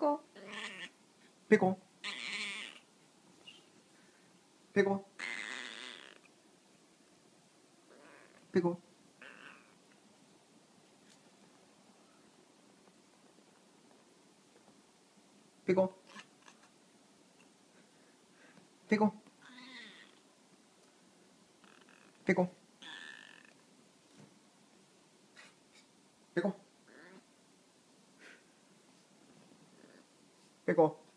빼고. 빼고. 100원. 빼고. 빼고. 빼고. 빼고. 結構。